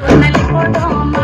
Con el cordón.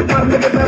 Thank you.